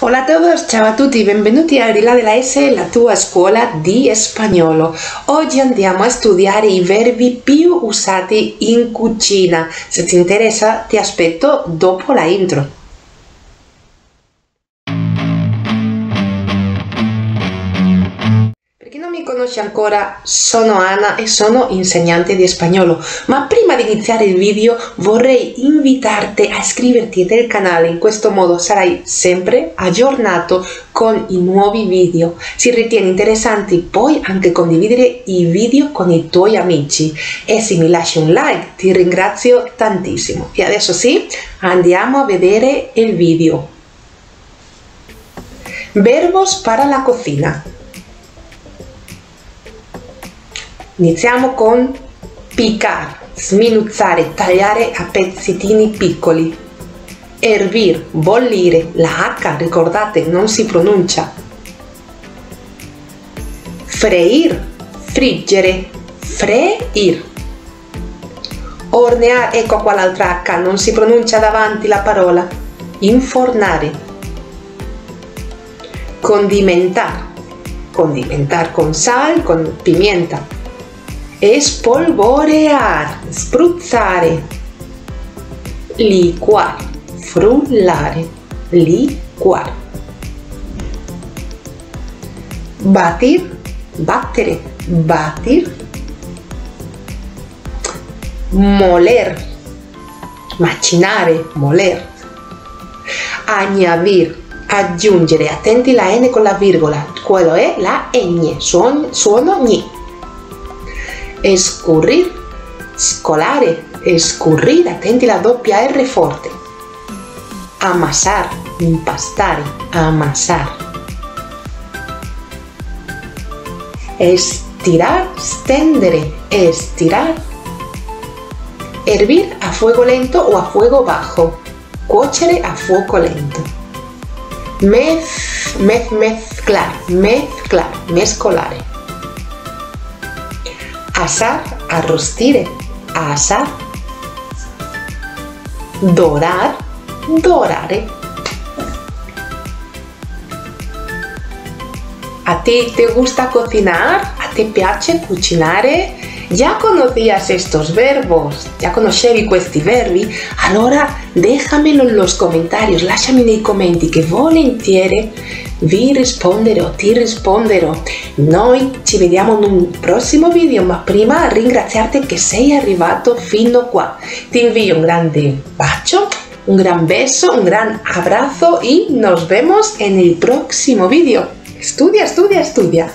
Hola a todos, ciao a tutti, benvenuti a Di della S, la tua scuola di spagnolo. Oggi andiamo a studiare i verbi più usati in cucina. Se ti interessa ti aspetto dopo la intro. Conosci ancora, sono Anna e sono insegnante di spagnolo, ma prima di iniziare il video vorrei invitarti a iscriverti nel canale, in questo modo sarai sempre aggiornato con i nuovi video. Se ritieni interessanti puoi anche condividere i video con i tuoi amici e se mi lasci un like ti ringrazio tantissimo. E adesso sì, andiamo a vedere il video. Verbos para la cocina. Iniziamo con picar, sminuzzare, tagliare a pezzettini piccoli. Hervir, bollire, la H, ricordate, non si pronuncia. Freir, friggere, freir. Orneare, ecco qua l'altra H, non si pronuncia davanti la parola. Infornare. Condimentar, condimentar con sal, con pimienta espolvorear, spruzzare, liquar, frullare, liquar. Batir, battere, batir. Moler, macinare, moler. Añadir, aggiungere, attenti la N con la virgola, quello è la ñ, suono, suono gni escurrir, scolare, escurrir, attenti la doppia R forte, amasar, impastare, amasar, estirar, stendere, estirar, hervir a fuego lento o a fuego bajo, cuocere a fuego lento, mez, mez, mezclar, mezclar, mescolare asar, arrostire, asar, dorar, dorare. ¿A ti te gusta cocinar? ¿A ti piace cucinare? ¿Ya conocías estos verbos? ¿Ya conoscevi questi verbi? Allora déjamelo en los comentarios, lasciami nei commenti che volentieri vi risponderò, ti risponderò. Noi ci vediamo in un prossimo video, ma prima ringraziarti che sei arrivato fino qua. Ti invio un grande bacio, un gran beso, un gran abrazo y nos vemos en el próximo video. Estudia, estudia, estudia.